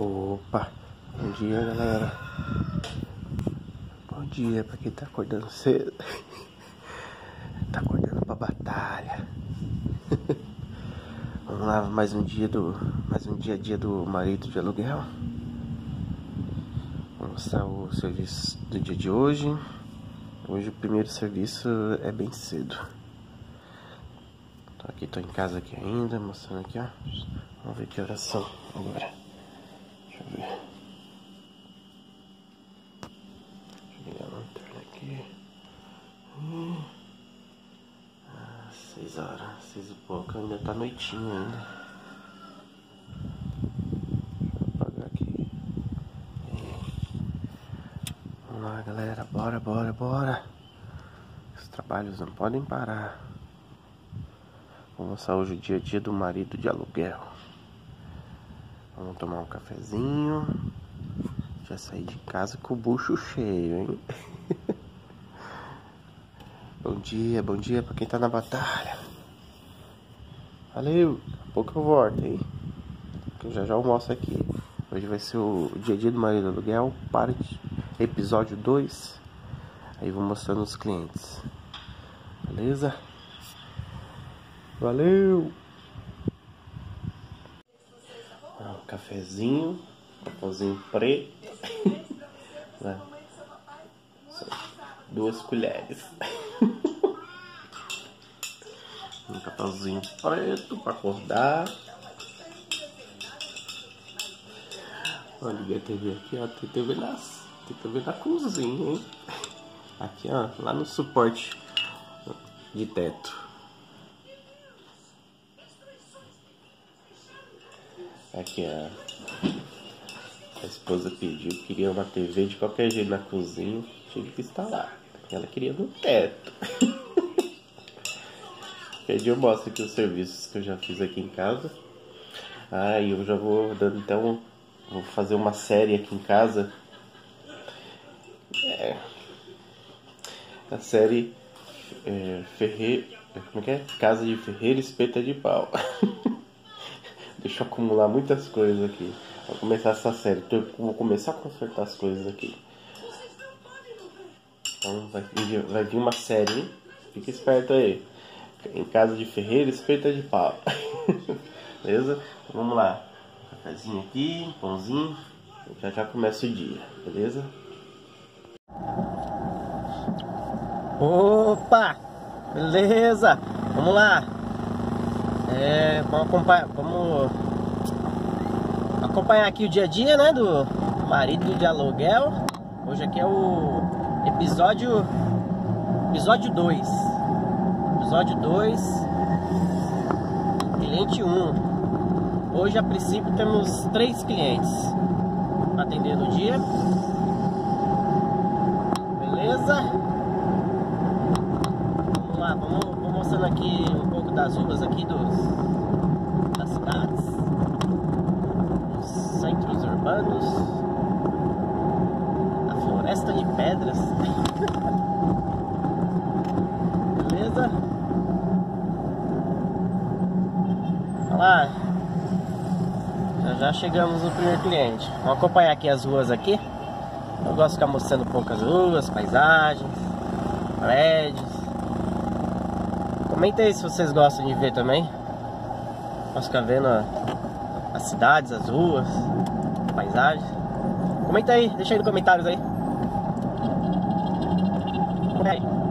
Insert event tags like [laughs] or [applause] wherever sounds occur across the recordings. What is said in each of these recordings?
Opa, bom dia galera. Bom dia pra quem tá acordando cedo. [laughs] tá acordando pra batalha. [laughs] Vamos lá, mais um dia do. Mais um dia a dia do marido de aluguel. Vamos mostrar o serviço do dia de hoje. Hoje o primeiro serviço é bem cedo. Tô aqui, tô em casa aqui ainda, mostrando aqui, ó. Vamos ver que horas são agora. Ver. Ligar a lanterna aqui. Ah, seis horas, seis e pouco, ainda tá noitinho ainda. Eu apagar aqui. Vamos lá, galera, bora, bora, bora. Os trabalhos não podem parar. Vamos mostrar hoje o dia a dia do marido de aluguel. Vamos tomar um cafezinho. Já saí de casa com o bucho cheio, hein? [laughs] bom dia, bom dia pra quem tá na batalha. Valeu, daqui a pouco eu volto, hein? Que eu já já almoço aqui. Hoje vai ser o dia a dia do marido aluguel, parte episódio 2. Aí vou mostrando os clientes. Beleza? Valeu! Ah, um cafezinho, cafezinho preto. [laughs] Duas colheres. [laughs] um cafezinho preto para acordar. Olha, liguei a TV aqui, ó. Tem TV na, tem TV na cozinha, hein? Aqui, ó, lá no suporte de teto. Aqui a, a esposa pediu, queria uma TV de qualquer jeito na cozinha, tive que instalar. Ela queria no teto. [laughs] Qualquer eu mostro aqui os serviços que eu já fiz aqui em casa. Ah, e eu já vou dando então. Vou fazer uma série aqui em casa. É, a série é, Ferreira. Como é que é? Casa de Ferreira Espeta de Pau. [laughs] Deixa eu acumular muitas coisas aqui. Vou começar essa série. Então, vou começar a consertar as coisas aqui. Então vai vir, vai vir uma série. Fica esperto aí. Em casa de Ferreira, espeta de pau. [laughs] beleza? Então, vamos lá. Cafézinho aqui, pãozinho. Já já começa o dia, beleza? Opa! Beleza! Vamos lá! É, vamos acompanhar, vamos acompanhar aqui o dia a dia, né, do marido de aluguel. Hoje aqui é o episódio episódio 2. Episódio 2. Cliente 1. Um. Hoje a princípio temos três clientes atendendo o dia. Beleza? Vamos lá, vamos, vamos mostrando aqui um pouco das ruas aqui dos, das cidades, dos centros urbanos, a floresta de pedras. Beleza? Olha lá. Já já chegamos no primeiro cliente. Vamos acompanhar aqui as ruas aqui. Eu gosto de ficar mostrando poucas ruas, paisagens, prédios. Comenta aí se vocês gostam de ver também. Posso ficar vendo as cidades, as ruas, a paisagem. Comenta aí, deixa aí nos comentários aí. Comenta aí.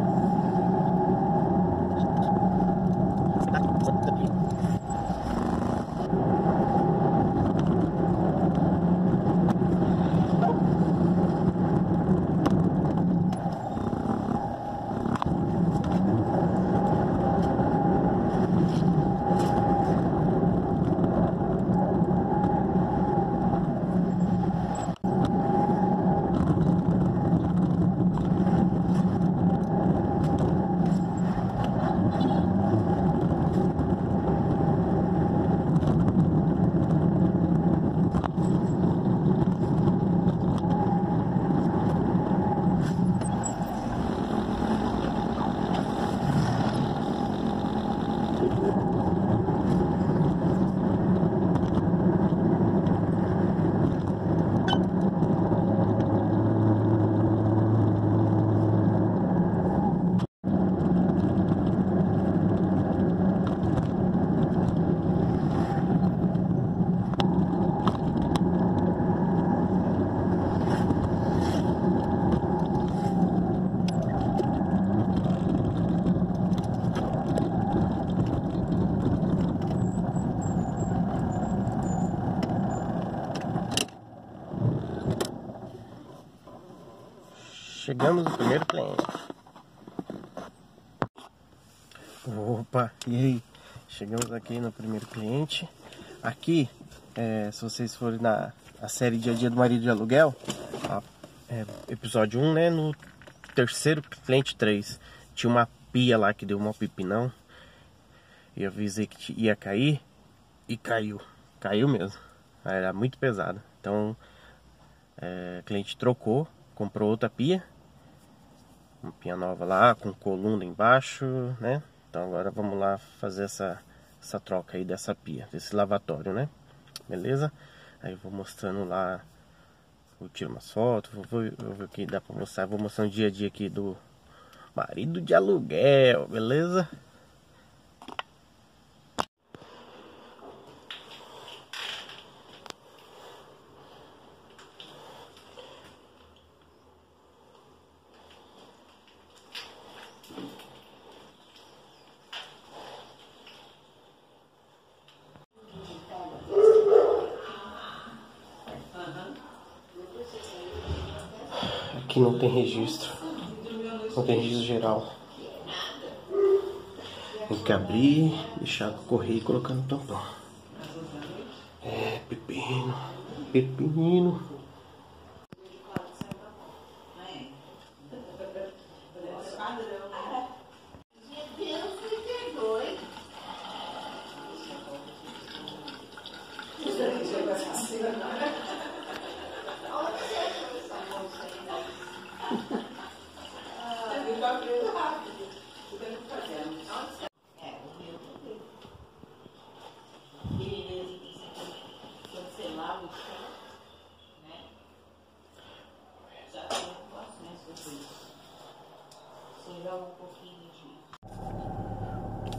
Chegamos no primeiro cliente. Opa, e aí? Chegamos aqui no primeiro cliente. Aqui, é, se vocês forem na a série Dia a Dia do Marido de Aluguel, a, é, episódio 1, né? No terceiro cliente 3, tinha uma pia lá que deu um pipinão. E eu avisei que ia cair e caiu. Caiu mesmo. Era muito pesado. Então, é, cliente trocou, comprou outra pia. Pia nova lá, com coluna embaixo, né? Então agora vamos lá fazer essa, essa troca aí dessa pia, desse lavatório, né? Beleza? Aí eu vou mostrando lá, vou tirar umas fotos, vou, vou, vou ver o que dá pra mostrar. Vou mostrar um dia a dia aqui do marido de aluguel, beleza? Não tem registro. Não tem registro geral. Tem que abrir, deixar correr e colocar no tampão. É, pepino. Pepino.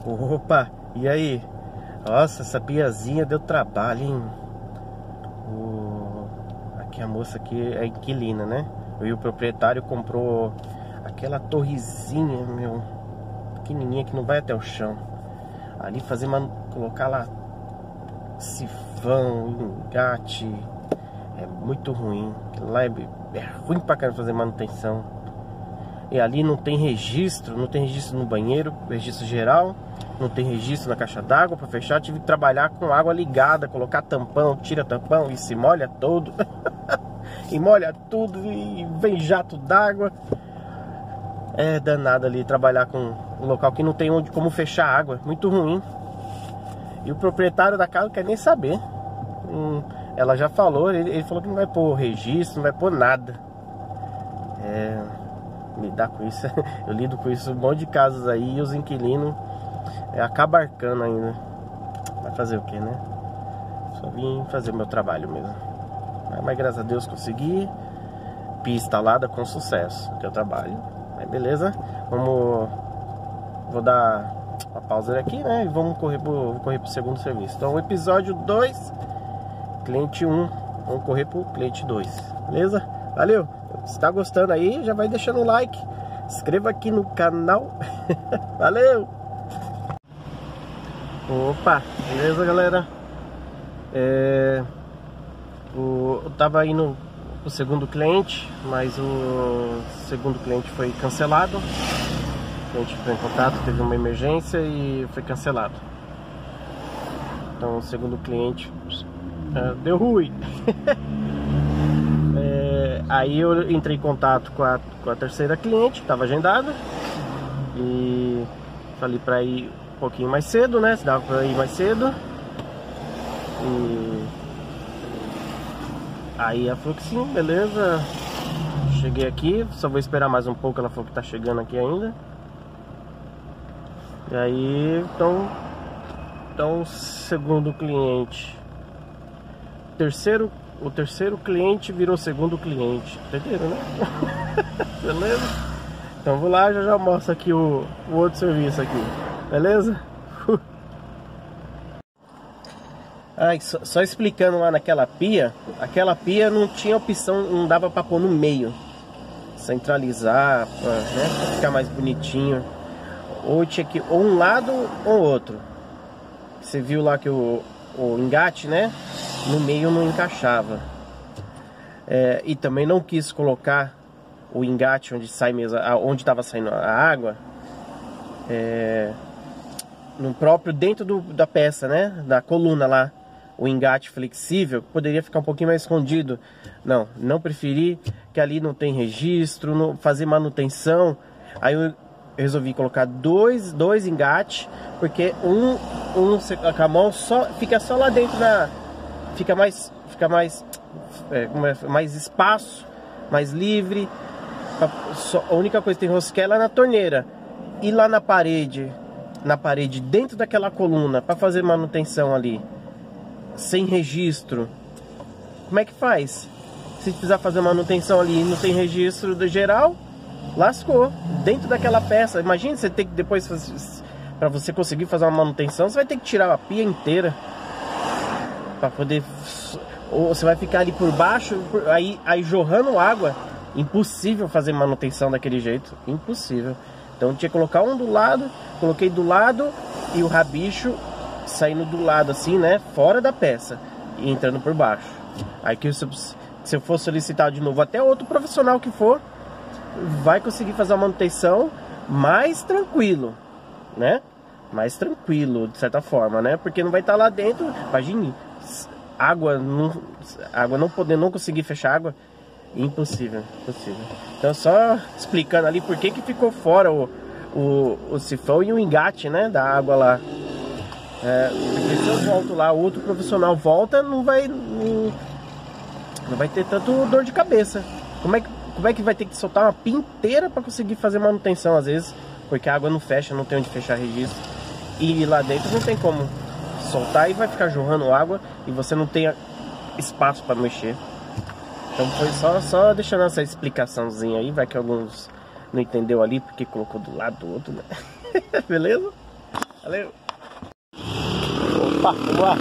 Opa, e aí? Nossa, essa piazinha deu trabalho, hein? O... Aqui a moça aqui é inquilina, né? E o proprietário comprou aquela torrezinha, meu, pequenininha que não vai até o chão. Ali fazer, man... colocar lá sifão, engate, é muito ruim. Lá é, é ruim pra caramba fazer manutenção. E ali não tem registro, não tem registro no banheiro, registro geral, não tem registro na caixa d'água para fechar. Tive que trabalhar com água ligada, colocar tampão, tira tampão e se molha todo. [laughs] e molha tudo e vem jato d'água. É danado ali trabalhar com um local que não tem onde como fechar água, muito ruim. E o proprietário da casa quer nem saber. Hum, ela já falou, ele, ele, falou que não vai pôr registro, não vai pôr nada. É, lidar com isso, [laughs] eu lido com isso um monte de casas aí e os inquilinos é, acabam arcando ainda. Vai fazer o que, né? Só vim fazer meu trabalho mesmo. Mas, mas graças a Deus consegui. Pia instalada com sucesso, que eu trabalho. Mas beleza, vamos. Vou dar uma pausa aqui, né? E vamos correr pro, correr pro segundo serviço. Então, episódio 2 cliente 1. Vamos correr pro cliente 2. Beleza? Valeu! Está gostando aí, já vai deixando o like. Inscreva aqui no canal. [laughs] Valeu! Opa! Beleza, galera? É... O... Eu tava indo o segundo cliente, mas o segundo cliente foi cancelado. A gente foi em contato, teve uma emergência e foi cancelado. Então o segundo cliente é, deu ruim. [laughs] aí eu entrei em contato com a, com a terceira cliente, estava agendada. E falei para ir um pouquinho mais cedo, né? Se dava para ir mais cedo. E aí ela falou que sim, beleza. Cheguei aqui, só vou esperar mais um pouco. Ela falou que tá chegando aqui ainda. E aí, então, então segundo cliente terceiro, o terceiro cliente virou segundo cliente. Entenderam, né? [laughs] Beleza? Então vou lá já já mostro aqui o, o outro serviço aqui. Beleza? [laughs] Ai, só, só, explicando lá naquela pia, aquela pia não tinha opção, não dava para pôr no meio. Centralizar, pra, né, pra ficar mais bonitinho. Ou tinha que ou um lado ou outro. Você viu lá que o, o engate, né? No meio não encaixava. É, e também não quis colocar o engate onde sai mesmo, onde estava saindo a água, é, no próprio dentro do, da peça, né, da coluna lá, o engate flexível poderia ficar um pouquinho mais escondido. Não, não preferi que ali não tem registro, não, fazer manutenção. Aí eu resolvi colocar dois, dois engates, porque um, um com a mão só fica só lá dentro na fica mais fica mais é, é, mais espaço, mais livre. A única coisa que tem rosqueia é na torneira. E lá na parede, na parede dentro daquela coluna para fazer manutenção ali, sem registro. Como é que faz? Se precisar fazer manutenção ali e não tem registro do geral, lascou. Dentro daquela peça, imagina você ter que depois para você conseguir fazer uma manutenção, você vai ter que tirar a pia inteira para poder ou você vai ficar ali por baixo, aí, aí jorrando água. Impossível fazer manutenção daquele jeito. Impossível. Então tinha que colocar um do lado, coloquei do lado e o rabicho saindo do lado assim, né? Fora da peça e entrando por baixo. Aí que se, se eu for solicitar de novo até outro profissional que for, vai conseguir fazer a manutenção mais tranquilo, né? Mais tranquilo, de certa forma, né? Porque não vai estar lá dentro, imagine, água, não, água não poder, não conseguir fechar água, impossível, impossível. Então só explicando ali por que que ficou fora o, o, o sifão e o engate, né, da água lá. É, porque se eu volto lá, outro profissional volta, não vai, não, não vai ter tanto dor de cabeça. Como é que, como é que vai ter que soltar uma pia inteira para conseguir fazer manutenção às vezes, porque a água não fecha, não tem onde fechar registro. E lá dentro não tem como soltar e vai ficar jorrando água e você não tem espaço para mexer. Então foi só, só deixando essa explicaçãozinha aí, vai que alguns não entendeu ali porque colocou do lado do outro, né? [laughs] Beleza? Valeu! Opa, vamos lá!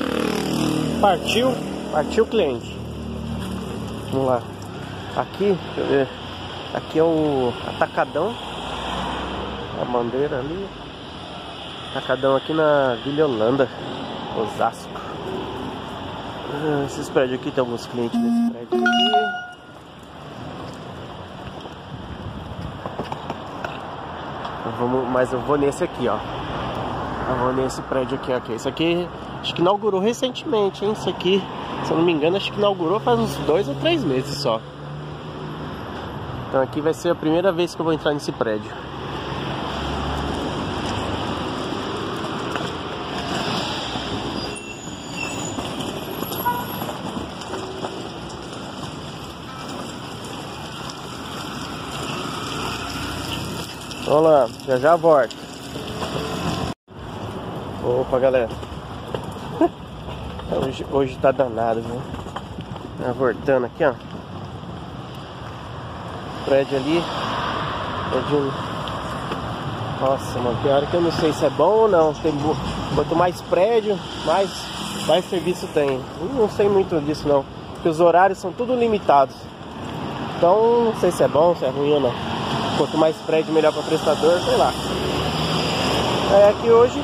Partiu, partiu cliente. Vamos lá. Aqui, deixa eu ver. Aqui é o atacadão. A bandeira ali. Atacadão aqui na Vila Holanda. Osasco. Ah, esses prédios aqui tem alguns clientes nesse prédio aqui. Vou, mas eu vou nesse aqui, ó. Eu vou nesse prédio aqui, ok. Isso aqui acho que inaugurou recentemente, hein? Isso aqui, se eu não me engano, acho que inaugurou faz uns dois ou três meses só. Então aqui vai ser a primeira vez que eu vou entrar nesse prédio. Vamos lá, já já volto. Opa, galera. [laughs] Hoje, hoje tá danado, viu? Tá voltando aqui, ó. Prédio ali. É de um. Nossa, mano, tem hora que eu não sei se é bom ou não. Tem... Quanto mais prédio, mais, mais serviço tem. Eu não sei muito disso não. Porque os horários são tudo limitados. Então não sei se é bom, se é ruim ou não. Quanto mais prédio, melhor para prestador, sei lá. É que hoje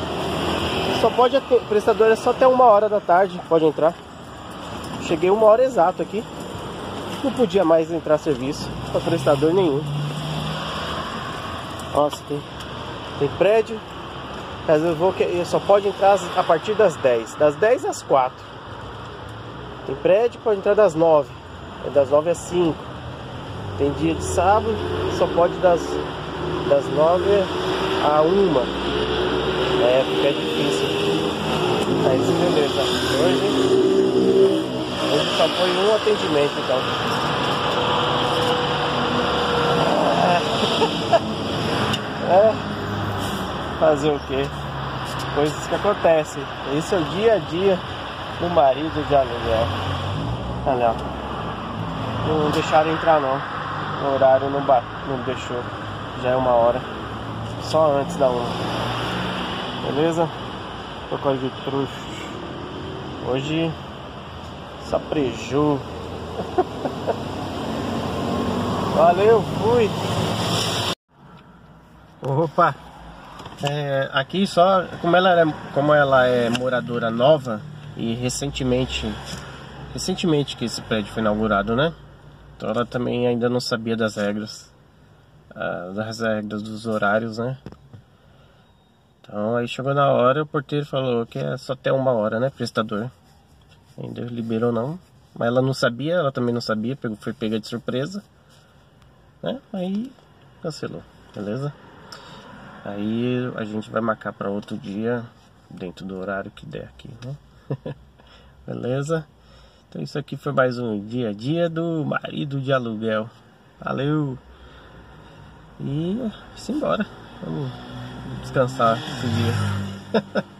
só pode prestador é só até uma hora da tarde, pode entrar. Cheguei uma hora exato aqui. Não podia mais entrar serviço para prestador nenhum. Nossa, tem, tem prédio. Vezes eu vou que só pode entrar a partir das 10. Das 10 às 4. Tem prédio pode entrar das 9. É das 9 às 5. Tem dia de sábado, só pode das, das 9 a 1. É, fica difícil. Aí você beleza. Hoje, hoje só foi um atendimento então. É. [laughs] é. Fazer o que? Coisas que acontecem. Esse é o dia a dia do marido de aluguel. Olha, não deixaram entrar não. O horário não, não deixou. Já é uma hora. Só antes da uma. Beleza? Tô de trouxa. Hoje só preju. [laughs] Valeu, fui. Opa! É, aqui só como ela, é, como ela é moradora nova e recentemente recentemente que esse prédio foi inaugurado, né? Então ela também ainda não sabia das regras. as regras dos horários, né? Então aí chegou na hora, o porteiro falou que é só até uma hora, né, prestador. Ainda liberou não. Mas ela não sabia, ela também não sabia, foi pega de surpresa. Né? Aí cancelou, beleza? Aí a gente vai marcar para outro dia, dentro do horário que der aqui, né? [laughs] beleza? Então isso aqui foi mais um dia a dia do marido de aluguel. Valeu! E simbora. Vamos descansar esse dia. [laughs]